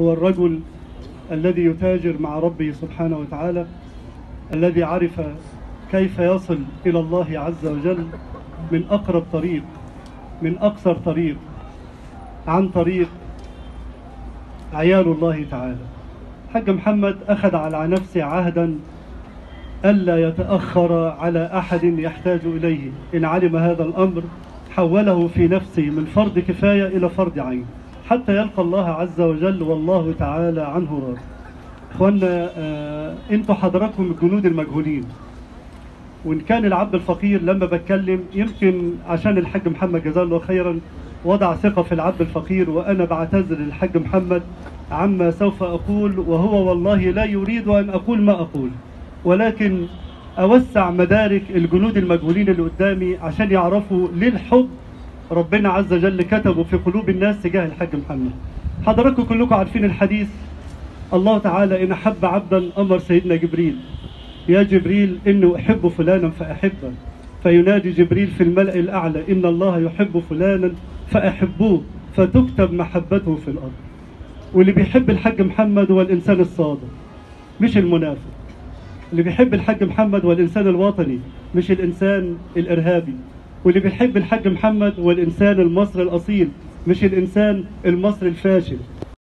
هو الرجل الذي يتاجر مع ربه سبحانه وتعالى الذي عرف كيف يصل إلى الله عز وجل من أقرب طريق من أقصر طريق عن طريق عيال الله تعالى. حاج محمد أخذ على نفسه عهدا ألا يتأخر على أحد يحتاج إليه. إن علم هذا الأمر حوله في نفسه من فرض كفاية إلى فرض عين. حتى يلقى الله عز وجل والله تعالى عنه راض إخوانا آه أنتوا حضراتكم الجنود المجهولين. وإن كان العبد الفقير لما بتكلم يمكن عشان الحاج محمد جزاه الله خيرا وضع ثقة في العبد الفقير وأنا بعتذر للحاج محمد عما سوف أقول وهو والله لا يريد أن أقول ما أقول. ولكن أوسع مدارك الجنود المجهولين اللي قدامي عشان يعرفوا ليه الحب ربنا عز وجل كتبه في قلوب الناس تجاه الحاج محمد. حضراتكم كلكم عارفين الحديث الله تعالى إن أحب عبدا أمر سيدنا جبريل. يا جبريل إني أحب فلانا فأحبه. فينادي جبريل في الملأ الأعلى إن الله يحب فلانا فأحبوه فتكتب محبته في الأرض. واللي بيحب الحاج محمد هو الإنسان الصادق مش المنافق. اللي بيحب الحاج محمد هو الإنسان الوطني مش الإنسان الإرهابي. واللي بيحب الحاج محمد هو الإنسان المصري الأصيل مش الإنسان المصري الفاشل.